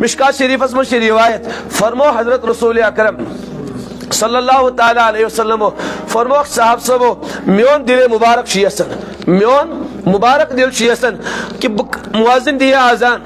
مشکا شریف اسم شریف روایت. فرمو حضرت رسول اکرم صلی اللہ تعالی علیہ وسلم فرمو صاحب صاحب میون دل مبارک شیسن میون مبارک دل شیسن کہ موازن دیا آزان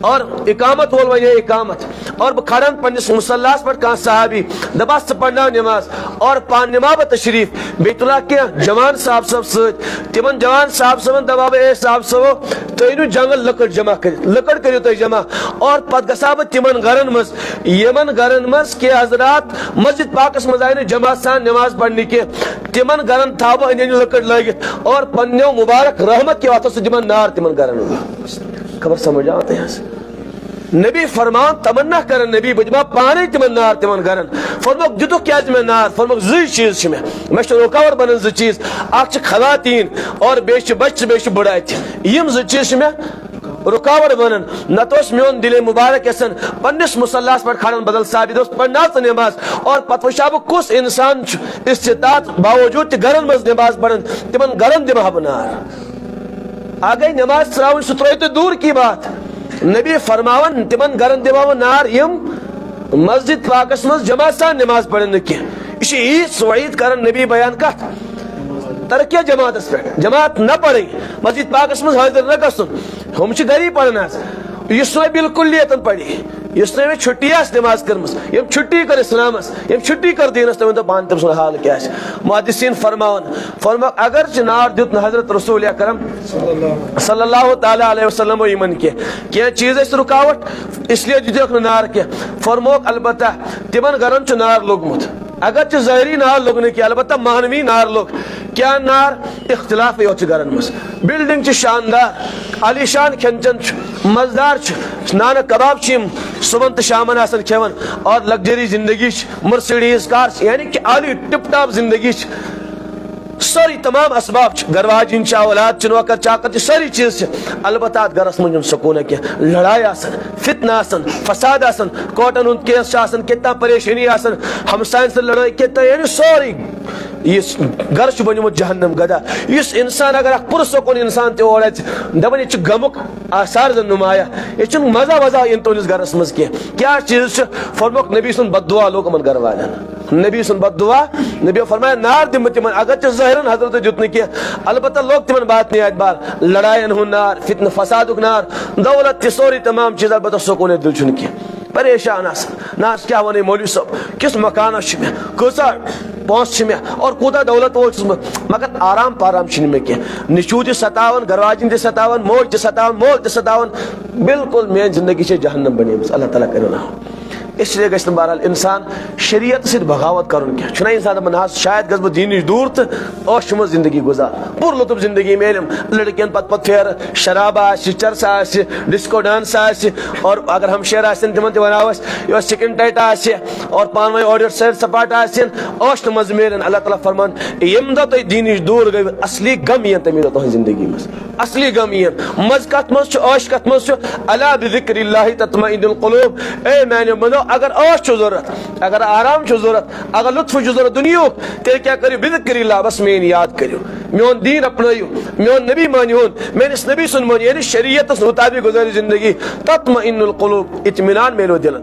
اور اقامت وول ونیا اقامت. اور بہ کھڑن پنس مسلاس پر کان صحابی؟ دباس ث پڑھنا نماز اور پان نماب تشریف. بیت اللہ کے جوان صاحب صاحب ست تمن جوان صاحب صاحب دباب اے صاحب صاحب تینو جنگل لکڑ جمع کر، لکڑ کریو تو جمع. اور پت گسا بہ تمن گرن مز یمن گرن مز کے حضرات مسجد پاکس مز آئے جماعت سان نماز پڑھنے کے. تمن گرن تھا بہ انجن لکڑ لگت اور پنیو مبارک رحمت کے واسطے سے جمن نار تمن گرن خبر سمجھ آتے ہیں نبی فرمان، تمنا کرن، نبی بجما پانے تمن نار تمن گرن۔ فرموک جدو کیا میں نار؟ فرموک زی چیز چھ میں میں چھ رکاوٹ بنن زی چیز۔ اکھ چھ خواتین اور بیش چھ بچ، بیش بڑایت یم زی چیز چھ میں رکاوٹ بنن۔ نتوش میون دل مبارک اسن پنس مسلاس پر کھڑن بدل ثابت اس پڑھنا نماز۔ اور پتوشاب کس انسان استطاعت باوجود گرن مز نماز پڑھن۔ تمن گرن دمہ بنار آگئی نماز تراؤن ستروئی تو دور کی بات۔ نبی فرماون، تمن گرن دماون نار، یم مسجد پاکس مز جماعت سان نماز پڑھن کی۔ اسی عید سوعید کرن نبی بیان کت ترکیہ جماعت اس پہ جماعت نہ پڑھیں مسجد پاکس مز حاضر نہ گسن ہم چھ گری پڑھنا اس سوئے بالکل لیتن پڑھی۔ اس نے چھٹی اس نماز کرمس یم چھٹی کر اسلام یم چھٹی کر دین اس تو پان تم سن حال کیا ہے۔ محدثین فرماون فرما اگر چنار دیت حضرت رسول اکرم صلی اللہ تعالی علیہ وسلم ایمن کے کیا چیز اس رکاوٹ، اس لیے دیت نار کے فرموک البتہ تمن گرن چ نار لوگمت اگر چھ ظاہری نار لوگنے کی البتہ مانوی نار لوگ۔ کیا نار اختلاف یوت گرن مس۔ بلڈنگ چھ شاندار، علی شان کھنچن مزدار چھ نان کباب صبح تو شامن آسن کھیون اور لگژری زندگی مرسیڈیز کار یعنی کہ عالی ٹپ ٹاپ زندگی ساری تمام اسباب گھر واجن اولاد نوکر چاکر ساری چیز البتہ ات گرس من سکون کی لڑائی آسن، فتنہ آسن، فساد آسن کوٹن ہند کیس آسن، کتنا پریشانی آسن۔ ہمسائن سے لڑائی کتنا یعنی سوری اس گھر چھ بنیمت جہنم گدا۔ اس انسان اگر اخ پرسکون انسان تہ اور دپان یہ غمک آثار زن نمایا۔ یہ مزہ وزہ ان تہندس گرس مز کی کیا چیز فرموک نبی سن بد دعا لوگ من گھر والن نبی سن بد دعا نبی فرمایا، نار دم تمن اگر چھ ظاہرن حضرت جتن کی البتہ لوگ تمن بات نہیں بار۔ لڑائین ہن نار، فتن فساد نار، دولت سوری تمام چیز البتہ سکون دل چھن کی پریشان آسان ناس کیا ونی مولوی صاحب؟ کس مکانس چھ میں کسا پونس چھ اور کوتا دولت وول چھس مگر آرام پارام چھ میں کی نشو تہ ستاون گرواجن تہ ستاون، موج تہ ستاون مول تہ ستاون۔ بالکل میان زندگی سے جہنم بنیمس اللہ تعالیٰ کرنا اس لیے گھر بہرحال انسان شریعت سے بغاوت کرن کیا چھنا انسان دپان حظ شاید گھس بہ دین نش دور تو عوش مز زندگی گزار۔ پور لطف زندگی میلم لڑکین پت پت پھیر، شراب آس چرس آس ڈسکو ڈانس آس اور اگر ہم شیر آسن تمن تہ وناوس یہ چکن ٹائٹ آس اور پان ون اور سیر سپاٹ آسن عوش مز میلن اللہ تعالیٰ فرمان یم دہ تھی دین نش دور گئی، اصلی غم ین تمہیں دہ تہذ زندگی مز اصلی غم ین مز کت مز عوش کت مز اللہ بذکر اللہ تطمئن القلوب۔ اے میانو منو اگر عش ضرورت، اگر آرام ضرورت، اگر لطف ضرورت دنیا تیل کیا کریو؟ بذکر اللہ، بس میں یاد کریو۔ میون دین اپنائیو میون نبی مانیون میں اس نبی سن مانی یعنی شریعت اس مطابق گزاری زندگی۔ تطمئن القلوب، اطمینان میلو دلن۔